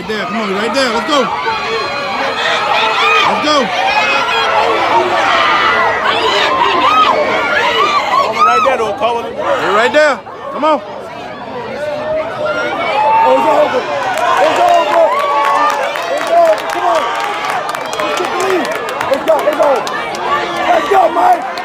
Right there. Come on, right there. Let's go. Let's go. Right there, though, cover. You're right there. Come on. Oh, it's over. It's over. It's over. Come on. Let's. Let's go. Let's go, Mike.